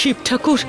শিব ঠাকুর।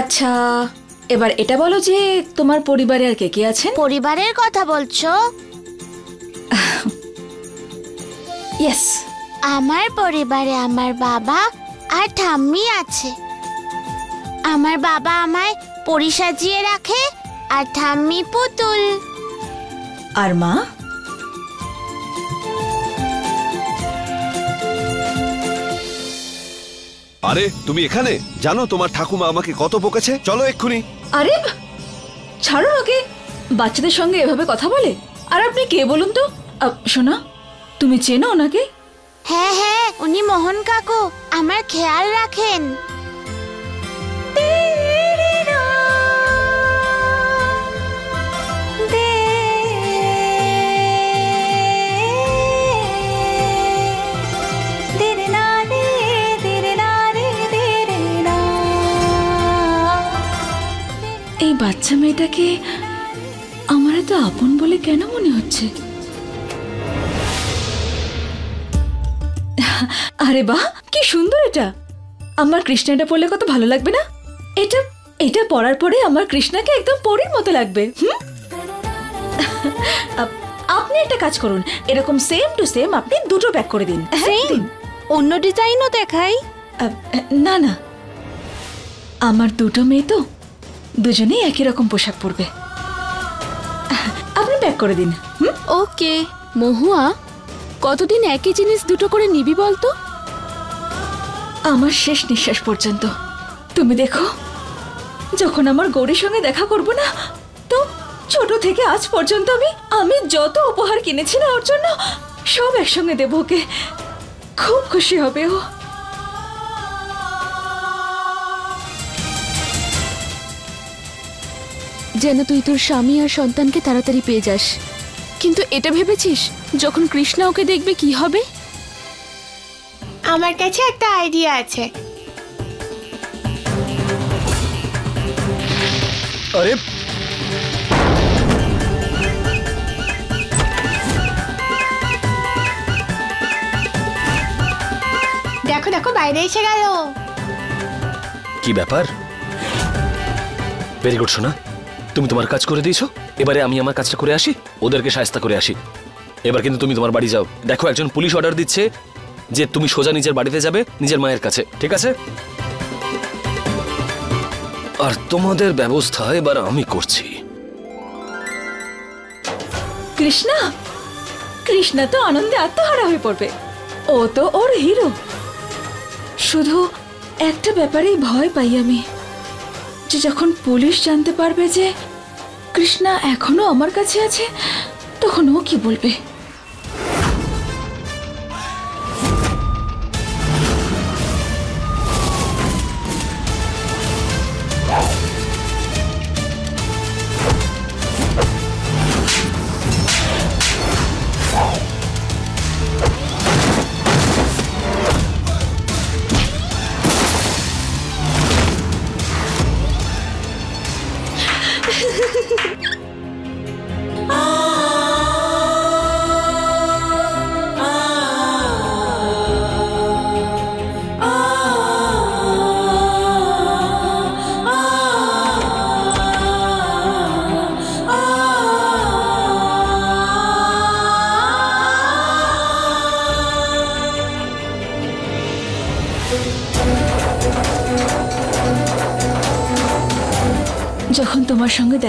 আচ্ছা এবার এটা বলো যে তোমার পরিবারে আর কে কে আছেন? পরিবারের কথা বলছো? ইয়েস আমার পরিবারে আমার বাবা আর ঠাম্মি আছে। আমার বাবা আমায় পরি সাজিয়ে রাখে আর ঠাম্মি পুতুল। আর মা? আরে তুমি এখানে? জানো তোমার ঠাকুমা আমাকে কত বকেছে? চলো এক্ষুনি। আরে ছাড়ো ওকে। বাচ্চাদের সঙ্গে এভাবে কথা বলে? আর আপনি কে বলুন তো? শোনা তুমি চেনো ওনাকে? হ্যাঁ হ্যাঁ উনি মোহন কাকু। আমার খেয়াল রাখেন। বাচ্চা মেয়েটাকে আমার এত আপন বলে কেন মনে হচ্ছে? আরে বাহ কি সুন্দর এটা। আমার কৃষ্ণাটা পড়লে কত ভালো লাগবে না? এটা এটা পরার পরে আমার কৃষ্ণাকে একদম পরীর মতো লাগবে হুম? আপ- আপনি একটা কাজ করুন এরকম সেম টু সেম আপনি দুটো প্যাক করে দিন হ্যাঁ, দিন। অন্য ডিজাইনও দেখাই? না না। আমার দুটো মেয়ে তো দুজনেই একই রকম পোশাক পরবে। আপনি প্যাক করে দিন হুম? ওকে মহুয়া কতদিন একই জিনিস দুটো করে নিবি বলতো? আমার শেষ নিঃশ্বাস পর্যন্ত। তুমি দেখো যখন আমার গৌরীর সঙ্গে দেখা করব না তো ছোট থেকে আজ পর্যন্ত আমি আমি যত উপহার কিনেছি না ওর জন্য সব একসঙ্গে দেবো ওকে। খুব খুশি হবে ও। যেন তুই তোর স্বামী আর সন্তানকে তাড়াতাড়ি পেয়ে যাস। কিন্তু এটা ভেবেছিস যখন কৃষ্ণা ওকে দেখবে কি হবে? আমার কাছে একটা আইডিয়া আছে। আরে! দেখো দেখো বাইরে এসে গেল। কি ব্যাপার? ভেরি গুড সোনা। তুমি তোমার কাজ করে দিয়েছ? এবারে আমি আমার কাজটা করে আসি, ওদেরকে সায়স্তা করে আসি। এবার কিন্তু তুমি তোমার বাড়ি যাও। দেখো, একজন পুলিশ অর্ডার দিচ্ছে যে তুমি সোজা নিজের বাড়িতে যাবে, নিজের মায়ের কাছে। ঠিক আছে? আর তোমাদের ব্যবস্থা এবার আমি করছি। কৃষ্ণা! কৃষ্ণা তো আনন্দে আত্মহারা হয়ে পড়বে। ও তো ওর হিরো শুধু একটা ব্যাপারেই ভয় পাই আমি। যে যখন পুলিশ জানতে পারবে যে কৃষ্ণা এখনও আমার কাছে আছে, তখন ও কি বলবে?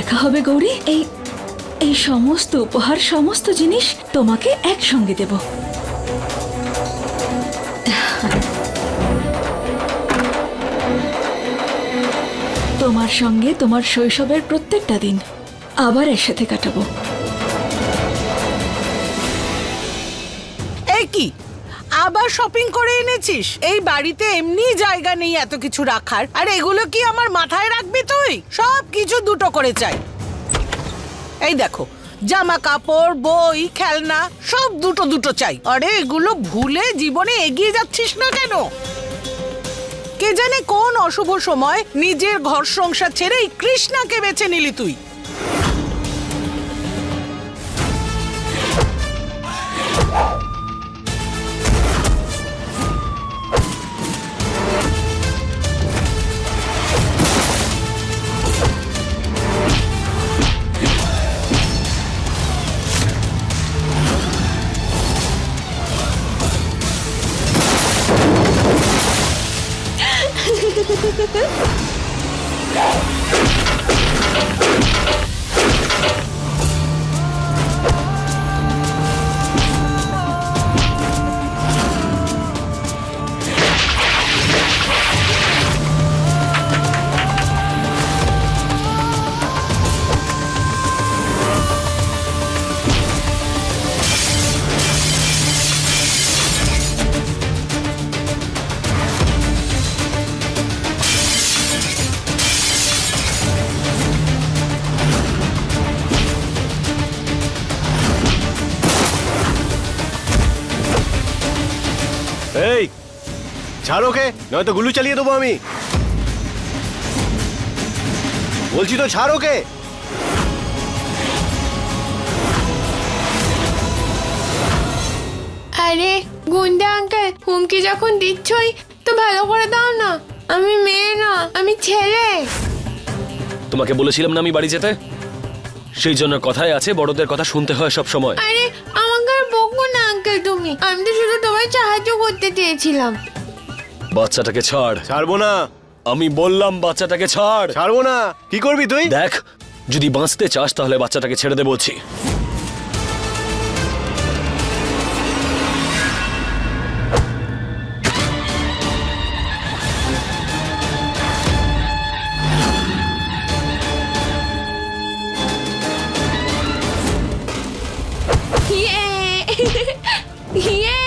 দেখা হবে, গৌরী। এই এই সমস্ত উপহার, সমস্ত জিনিস তোমাকে একসঙ্গে দেব। তোমার সঙ্গে তোমার শৈশবের প্রত্যেকটা দিন আবার একসাথে কাটাবো। কি? আবার শপিং করে এনেছিস? এই বাড়িতে এমনি জায়গা নেই এত কিছু রাখার। আর এগুলো কি আমার মাথায় রাখবি তুই? সব কিছু দুটো করে চাই। এই দেখো জামা কাপড় বই, খেলনা, সব দুটো দুটো চাই। আরে, এগুলো ভুলে জীবনে এগিয়ে যাচ্ছিস না কেন? কে জানে কোন অশুভ সময় নিজের ঘর সংসার ছেড়ে এই কৃষ্ণাকে বেছে নিলি তুই। ছাড় ওকে নয়তো গুলু চালিয়ে দেবো আমি। বলছি তো ছাড় ওকে আরে গুন্ডা আঙ্কেল হুমকি যখন দিচ্ছই তো ভালো করে দাও না। আমি মেয়ে না আমি ছেলে। তোমাকে বলেছিলাম না আমি বাড়ি যেতে? সেই জন্য কথাই আছে বড়দের কথা শুনতে হয় সব সময়। আরে আমাকে আর বকো না আঙ্কেল তুমি। আমি তো শুধু তোমায় সাহায্য করতে চেয়েছিলাম। বাচ্চাটাকে ছাড়। ছাড়বো না। আমি বললাম বাচ্চাটাকে ছাড়। ছাড়বো না। কি করবি তুই? দেখ যদি বাঁচতে চাস তাহলে বাচ্চাটাকে ছেড়ে দে বলছি। ইয়ে।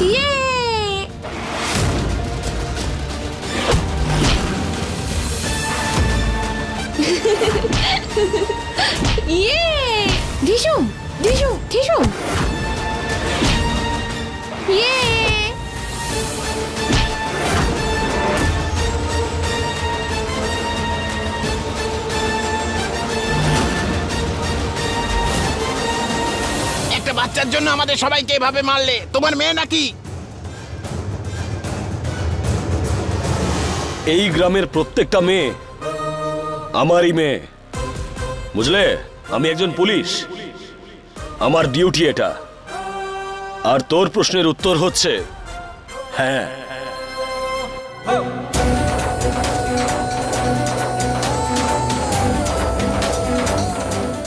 イエーイ イエーイでしょでしょでョンイエーイ বাচ্চার জন্য আমাদের সবাইকে এভাবে মারলে। তোমার মেয়ে নাকি? এই গ্রামের প্রত্যেকটা মেয়ে আমারই মেয়ে। বুঝলে? আমি একজন পুলিশ। আমার ডিউটি এটা। আর তোর প্রশ্নের উত্তর হচ্ছে হ্যাঁ।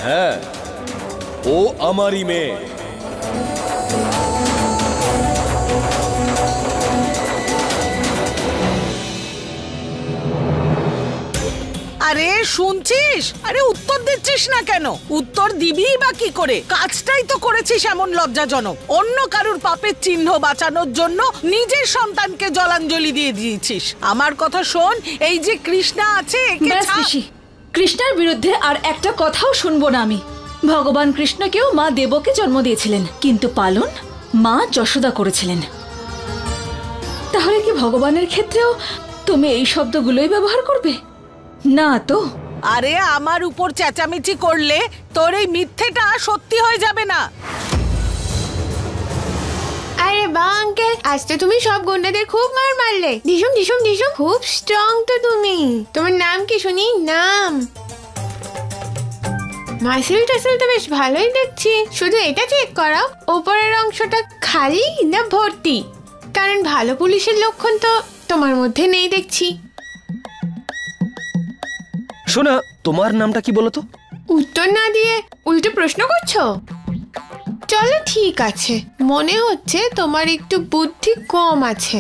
হ্যাঁ ও আমারই মেয়ে। আরে শুনছিস? আরে উত্তর দিচ্ছিস না কেন? উত্তর দিবি বা কি করে? কাজটাই তো করেছিস এমন লজ্জাজনক। অন্য কারুর পাপের চিহ্ন বাঁচানোর জন্য নিজের সন্তানকে জলাঞ্জলি দিয়ে দিয়েছিস। আমার কথা শোন এই যে কৃষ্ণা আছে একে ব্যাস ছা- পিসি। কৃষ্ণার বিরুদ্ধে আর একটা কথাও শুনব না আমি। ভগবান কৃষ্ণকেও মা দেবকে জন্ম দিয়েছিলেন কিন্তু পালন মা যশোদা করেছিলেন। তাহলে কি ভগবানের ক্ষেত্রেও তুমি এই শব্দগুলোই ব্যবহার করবে? না তো। আরে আমার উপর চেঁচামেচি করলে তোর এই মিথ্যেটা সত্যি হয়ে যাবে না। আরে বা আঙ্কেল আজ তো তুমি সব গুন্ডাদের খুব মার মারলে। দিশুম দিশুম দিশুম। খুব স্ট্রং তো তুমি। তোমার নাম কি শুনি? নাম। মাসেল টাসেল তো বেশ ভালোই দেখছি। শুধু এটা চেক করাও ওপরের অংশটা খালি না ভর্তি? কারণ ভালো পুলিশের লক্ষণ তো তোমার মধ্যে নেই দেখছি। শোনা তোমার নামটা কি বলো তো? উত্তর না দিয়ে উল্টো প্রশ্ন করছ? চলো ঠিক আছে মনে হচ্ছে তোমার একটু বুদ্ধি কম আছে।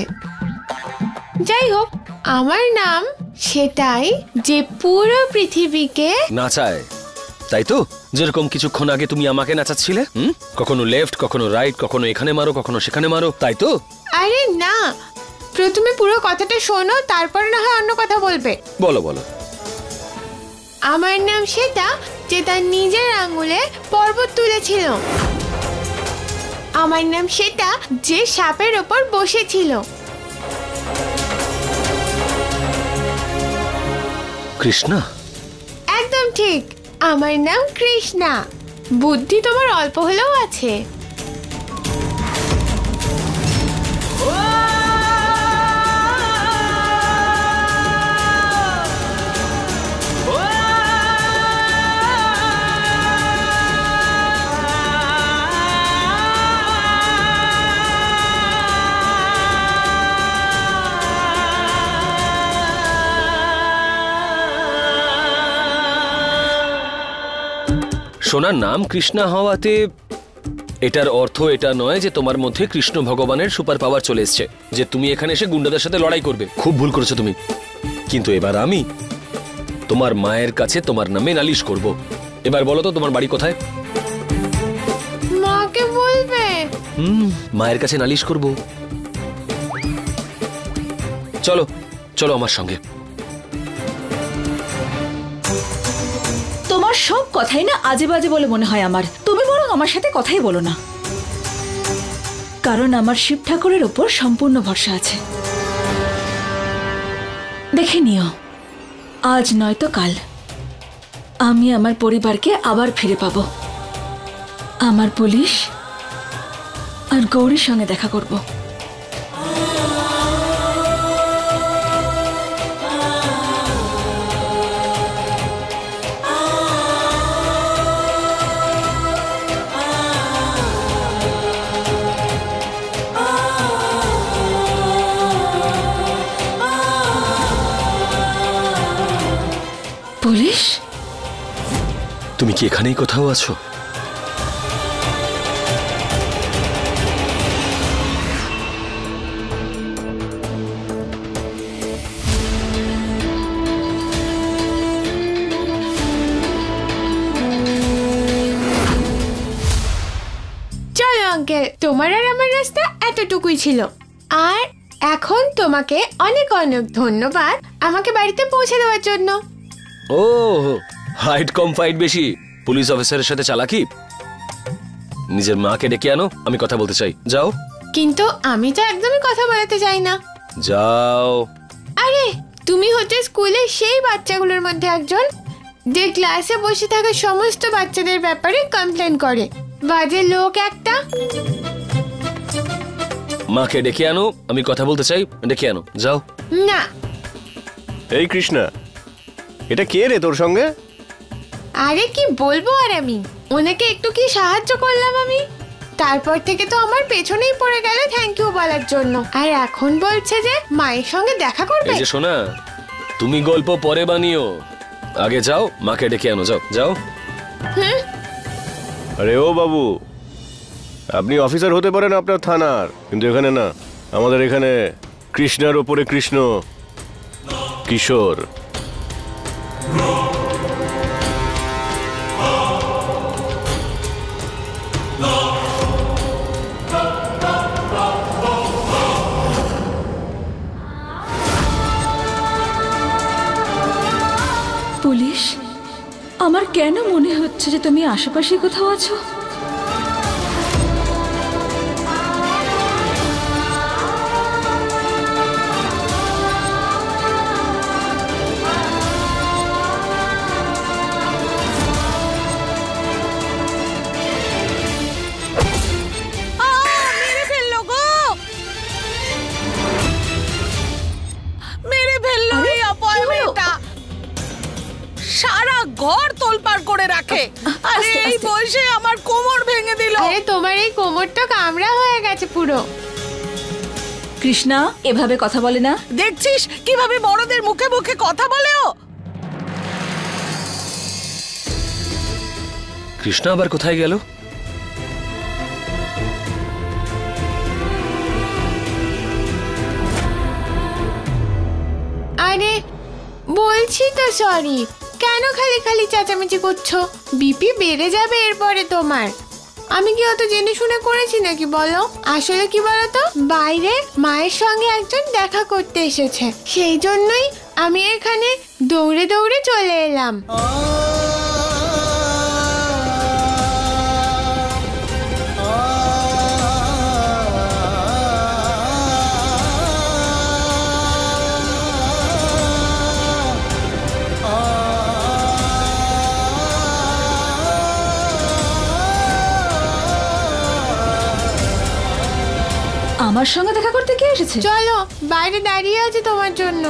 যাই হোক আমার নাম সেটাই যে পুরো পৃথিবীকে নাচায়। তাই তো? যেরকম কিছুক্ষণ আগে তুমি আমাকে নাচাচ্ছিলে হুম? কখনো লেফট কখনো রাইট কখনো এখানে মারো কখনো সেখানে মারো তাই তো? আরে না প্রথমে পুরো কথাটা শোনো তারপর না হয় অন্য কথা বলবে। বলো বলো। আমার নাম সেটা যে তার নিজের আঙুলে পর্বত তুলেছিল। আমার নাম সেটা যে সাপের ওপর বসেছিল। কৃষ্ণা? একদম ঠিক। আমার নাম কৃষ্ণা। বুদ্ধি তোমার অল্প হলেও আছে। সোনার নাম কৃষ্ণা হওয়াতে এটার অর্থ এটা নয় যে তোমার মধ্যে কৃষ্ণ ভগবানের সুপার পাওয়ার চলে এসছে যে তুমি এখানে এসে গুন্ডাদের সাথে লড়াই করবে। খুব ভুল করেছ তুমি। কিন্তু এবার আমি তোমার মায়ের কাছে তোমার নামে নালিশ করব। এবার বলো তো তোমার বাড়ি কোথায়? মাকে বলবে। হুম মায়ের কাছে নালিশ করব। চলো চলো আমার সঙ্গে। কথাই না আজে বাজে বলে মনে হয় আমার। তুমি বরং আমার সাথে কথাই বলো না। কারণ আমার শিব ঠাকুরের ওপর সম্পূর্ণ ভরসা আছে। দেখে নিও, আজ নয়তো কাল। আমি আমার পরিবারকে আবার ফিরে পাবো। আমার পুলিশ আর গৌরীর সঙ্গে দেখা করব। তুমি কি এখানেই কোথাও আছো? চলো আঙ্কেল তোমার আর আমার রাস্তা এতটুকুই ছিল। আর এখন তোমাকে অনেক অনেক ধন্যবাদ আমাকে বাড়িতে পৌঁছে দেওয়ার জন্য। ও হাইট কম ফাইট বেশি। পুলিশ অফিসারের সাথে চালাকি? নিজের মাকে ডেকে আনো আমি কথা বলতে চাই। যাও। কিন্তু আমি তো একদমই কথা বলাতে চাই না। যাও। আরে তুমি হচ্ছে স্কুলে সেই বাচ্চাগুলোর মধ্যে একজন? যে ক্লাসে বসে থাকা সমস্ত বাচ্চাদের ব্যাপারে কমপ্লেন করে। বাজে লোক একটা। মাকে ডেকে আনো আমি কথা বলতে চাই ডেকে আনো। যাও। না। এই কৃষ্ণা এটা কে রে তোর সঙ্গে? আরে কি বলব আর আমি? ওনাকে একটু কি সাহায্য করলাম আমি? তারপর থেকে তো আমার পেছনেই পড়ে গেল থ্যাংক ইউ বলার জন্য। আর এখন বলছে যে মায়ের সঙ্গে দেখা করবে। এই যে শোনা তুমি গল্প পরে বানিও। আগে যাও মাকে ডেকে আনো যাও যাও। আরে ও বাবু আপনি অফিসার হতে পারেন আপনার থানার কিন্তু এখানে না আমাদের এখানে কৃষ্ণার ওপরে কৃষ্ণ কিশোর। আমার কেন মনে হচ্ছে যে তুমি আশেপাশে কোথাও আছো? তোমার এই কোমর তো কামড়া হয়ে গেছে পুরো। কৃষ্ণা এভাবে কথা বলে না। দেখছিস? কীভাবে বড়দের মুখে মুখে কথা বলে ও? কৃষ্ণা আবার কোথায় গেল? বলছি তো সরি কেন খালি খালি চেঁচামেচি করছ? বিপি বেড়ে যাবে এরপরে তোমার। আমি কি অত জেনে শুনে করেছি নাকি বলো? আসলে কি বলতো? বাইরে মায়ের সঙ্গে একজন দেখা করতে এসেছে। সেই জন্যই আমি এখানে দৌড়ে দৌড়ে চলে এলাম। আমার সঙ্গে দেখা করতে কে এসেছে? চলো বাইরে দাঁড়িয়ে আছে তোমার জন্য।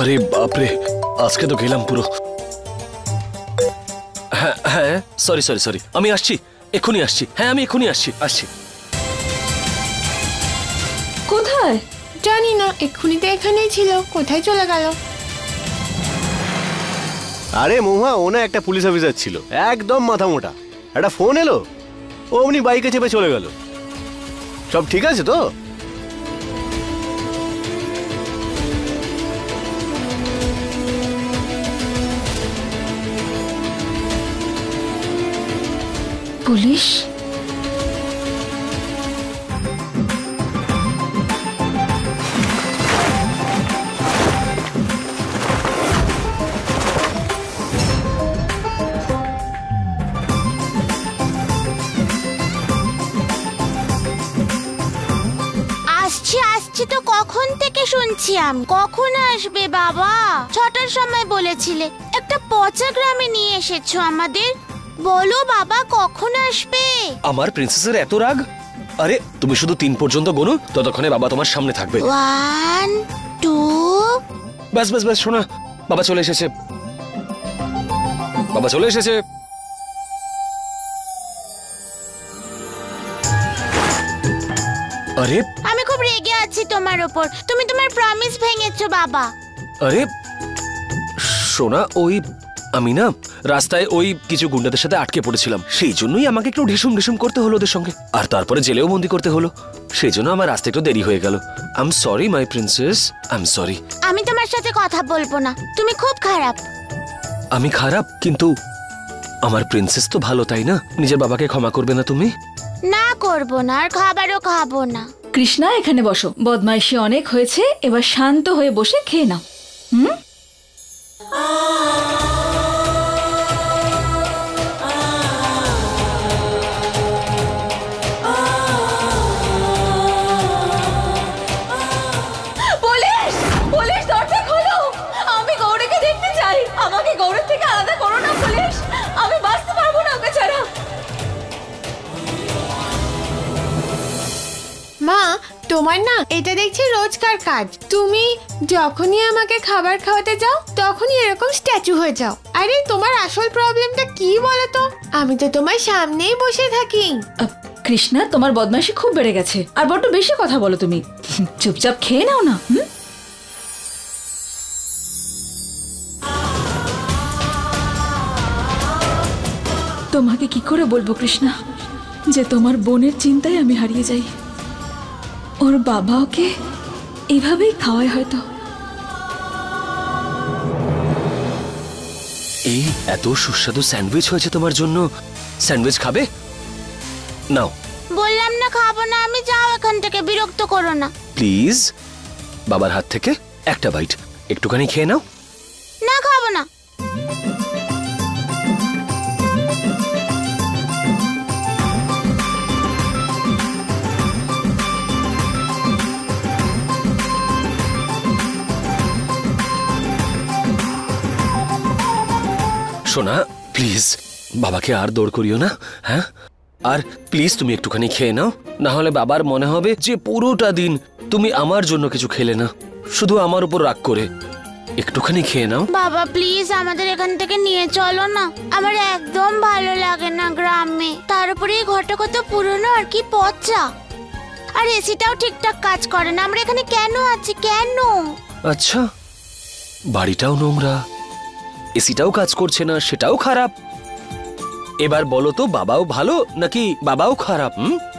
আরে বাপরে আজকে তো গেলাম পুরো। হ্যাঁ হ্যাঁ সরি সরি সরি আমি আসছি এক্ষুনি আসছি। হ্যাঁ আমি এক্ষুনি আসছি আসছি। কোথায় জানি না এক্ষুনি তো এখানেই ছিল কোথায় চলে গেল? আরে মহুয়া ও না একটা পুলিশ অফিসার ছিল। একদম মাথা মোটা। একটা ফোন এলো ও অমনি বাইকে চেপে চলে গেল। সব ঠিক আছে তো? পুলিশ? শুনছি আমি কখন আসবে বাবা? ছটার সময় বলেছিলে। একটা পচা গ্রামে নিয়ে এসেছ আমাদের। বলো বাবা কখন আসবে? আমার প্রিন্সেসের এত রাগ? আরে তুমি শুধু তিন পর্যন্ত গোনো ততক্ষণে বাবা তোমার সামনে থাকবে। One two. ব্যাস ব্যাস ব্যাস শোনা বাবা চলে এসেছে। বাবা চলে এসেছে। আরে আছি তোমার ওপর। তুমি তোমার প্রমিস ভেঙেছো বাবা। আরে সোনা ওই আমি না রাস্তায় ওই কিছু গুন্ডাদের সাথে আটকে পড়েছিলাম। সেই জন্যই আমাকে একটু ঢিসুম ঢিসুম করতে হলো ওদের সঙ্গে। আর তারপরে জেলেও বন্দি করতে হলো। সেই জন্য আমার রাস্তা একটু দেরি হয়ে গেল। I am sorry my princess I am sorry আমি তোমার সাথে কথা বলব না। তুমি খুব খারাপ। আমি খারাপ কিন্তু আমার প্রিন্সেস তো ভালো তাই না? নিজের বাবাকে ক্ষমা করবে না তুমি? না করব না আর খাবারও খাব না। কৃষ্ণা এখানে বসো। বদমাইশি অনেক হয়েছে এবার শান্ত হয়ে বসে খেয়ে নাও। হুম? তোমার না, এটা দেখছি রোজকার কাজ। তুমি যখনই আমাকে খাবার খাওয়াতে যাও, তখনই এরকম স্ট্যাচু হয়ে যাও। আরে, তোমার আসল প্রবলেমটা কি বলো তো আমি তো তোমার সামনেই বসে থাকি। কৃষ্ণা, তোমার বদমাইশি খুব বেড়ে গেছে। আর বড্ড বেশি কথা বলো তুমি। চুপচাপ খেয়ে নাও না, হুম? তোমাকে কি করে বলব কৃষ্ণা? যে তোমার বোনের চিন্তায় আমি হারিয়ে যাই। ওর বাবা ওকে এভাবেই খাওয়ায় হয়তো। এই এত সুস্বাদু স্যান্ডউইচ হয়েছে তোমার জন্য। স্যান্ডউইচ খাবে? নাও। বললাম না খাব না আমি যাও এখান থেকে বিরক্ত করো না। প্লিজ। বাবার হাত থেকে একটা বাইট। একটুখানি খেয়ে নাও। না খাব না। সোনা প্লিজ বাবাকে আর দৌড় করিও না হ্যাঁ? আর প্লিজ তুমি একটুখানি খেয়ে নাও না হলে বাবার মনে হবে যে পুরোটা দিন তুমি আমার জন্য কিছু খেলে না শুধু আমার উপর রাগ করে। একটুখানি খেয়ে নাও। বাবা প্লিজ আমাদের এখান থেকে নিয়ে চলো না। আমার একদম ভালো লাগে না গ্রামে। তার উপরে এই ঘরটা কত পুরনো আর কি পচা। আর এসিটাও ঠিকঠাক কাজ করে না। আমরা এখানে কেন আছি? কেন? আচ্ছা বাড়িটাও নোংরা। এসিটাও কাজ করছে না সেটাও খারাপ। এবার বলো তো বাবাও ভালো নাকি বাবাও খারাপ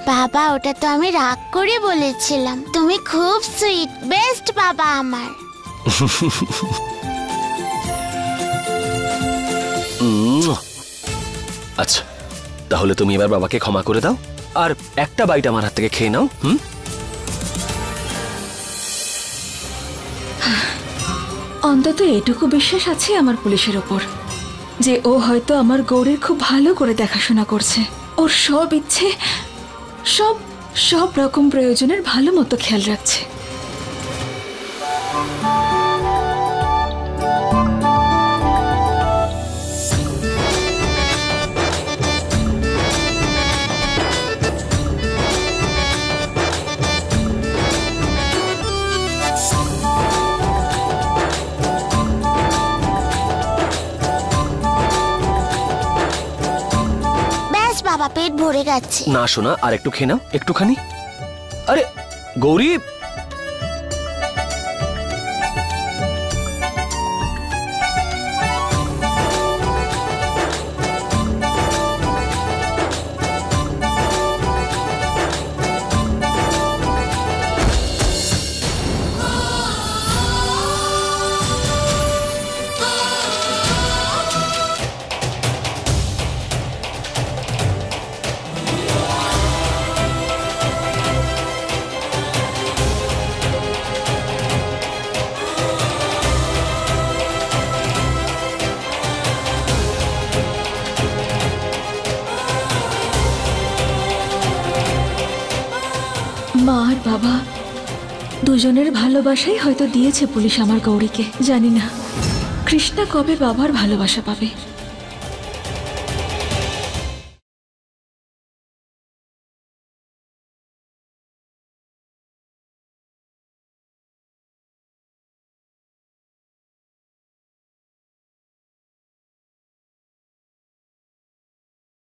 বাবা ওটা তো আমি রাগ করে বলেছিলাম। তুমি খুব সুইট বেস্ট বাবা আমার। আচ্ছা তাহলে তুমি এবার বাবাকে ক্ষমা করে দাও। আর একটা বাইট আমার হাত থেকে খেয়ে নাও হুম? অন্তত এটুকু বিশ্বাস আছে আমার পুলিশের ওপর, যে ও হয়তো আমার গৌরীর খুব ভালো করে দেখাশোনা করছে। ওর সব ইচ্ছে, সব সব রকম প্রয়োজনের ভালো মতো খেয়াল রাখছে। বাবা পেট ভরে গেছে। না শোনা আর একটু খেয়ে নাও একটুখানি। আরে গৌরী দুজনের ভালোবাসাই হয়তো দিয়েছে পুলিশ আমার গৌরীকে জানি না। কৃষ্ণা কবে বাবার ভালোবাসা পাবে?